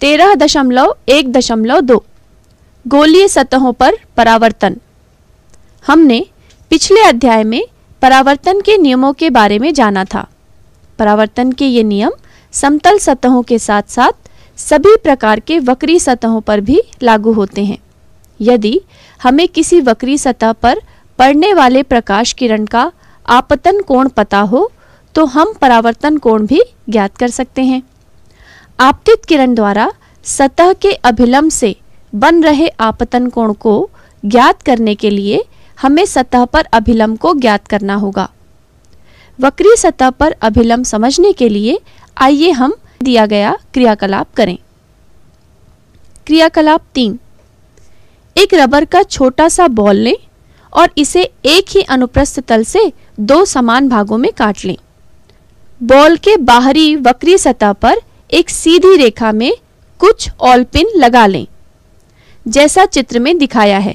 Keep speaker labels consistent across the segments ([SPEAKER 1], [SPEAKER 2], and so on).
[SPEAKER 1] तेरह दशमलव एक दशमलव दो। गोलीय सतहों पर परावर्तन। हमने पिछले अध्याय में परावर्तन के नियमों के बारे में जाना था। परावर्तन के ये नियम समतल सतहों के साथ साथ सभी प्रकार के वक्री सतहों पर भी लागू होते हैं। यदि हमें किसी वक्री सतह पर पड़ने वाले प्रकाश किरण का आपतन कोण पता हो तो हम परावर्तन कोण भी ज्ञात कर सकते हैं। आपतित किरण द्वारा सतह के अभिलंब से बन रहे आपतन कोण को ज्ञात करने के लिए हमें सतह पर अभिलंब को ज्ञात करना होगा। वक्री सतह पर अभिलंब समझने के लिए आइए हम दिया गया क्रियाकलाप करें। क्रियाकलाप तीन। एक रबर का छोटा सा बॉल लें और इसे एक ही अनुप्रस्थ तल से दो समान भागों में काट लें। बॉल के बाहरी वक्री सतह पर एक सीधी रेखा में कुछ ऑल पिन लगा लें, जैसा चित्र में दिखाया है।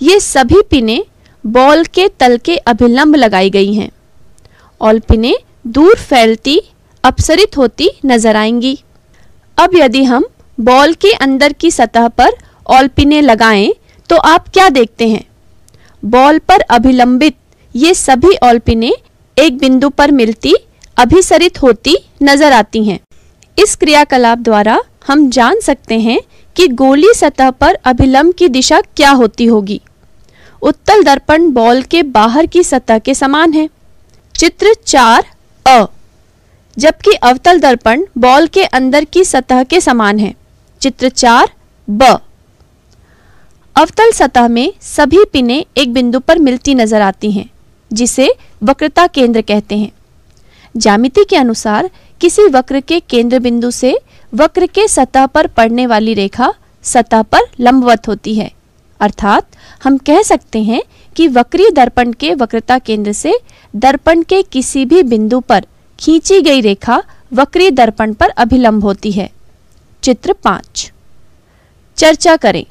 [SPEAKER 1] ये सभी पिने बॉल के तल के अभिलंब लगाई गई हैं। ऑल पिने दूर फैलती, अपसरित होती नज़र आएँगी। अब यदि हम बॉल के अंदर की सतह पर ऑल पिने लगाएँ तो आप क्या देखते हैं? बॉल पर अभिलंबित ये सभी ऑल पिने एक बिंदु पर मिलती, अभिसरित होती नज़र आती हैं। इस क्रियाकलाप द्वारा हम जान सकते हैं कि गोली सतह पर अभिलंब की दिशा क्या होती होगी। उत्तल दर्पण बॉल के बाहर की सतह के समान है। चित्र चार, अ। जबकि अवतल दर्पण बॉल के अंदर की सतह के समान है। चित्र चार, ब। अवतल सतह में सभी पिने एक बिंदु पर मिलती नज़र आती हैं, जिसे वक्रता केंद्र कहते हैं। जामिति के अनुसार किसी वक्र के केंद्र बिंदु से वक्र के सतह पर पड़ने वाली रेखा सतह पर लंबवत होती है। अर्थात, हम कह सकते हैं कि वक्री दर्पण के वक्रता केंद्र से दर्पण के किसी भी बिंदु पर खींची गई रेखा वक्रीय दर्पण पर अभिलंब होती है। चित्र पाँच। चर्चा करें।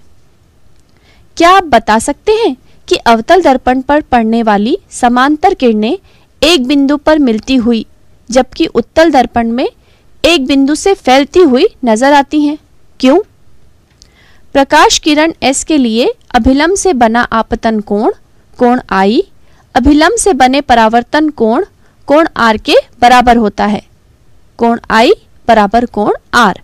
[SPEAKER 1] क्या आप बता सकते हैं कि अवतल दर्पण पर पड़ने वाली समांतर किरणें एक बिंदु पर मिलती हुई जबकि उत्तल दर्पण में एक बिंदु से फैलती हुई नज़र आती हैं। क्यों? प्रकाश किरण एस के लिए अभिलंब से बना आपतन कोण कोण आई अभिलंब से बने परावर्तन कोण कोण आर के बराबर होता है। कोण आई बराबर कोण आर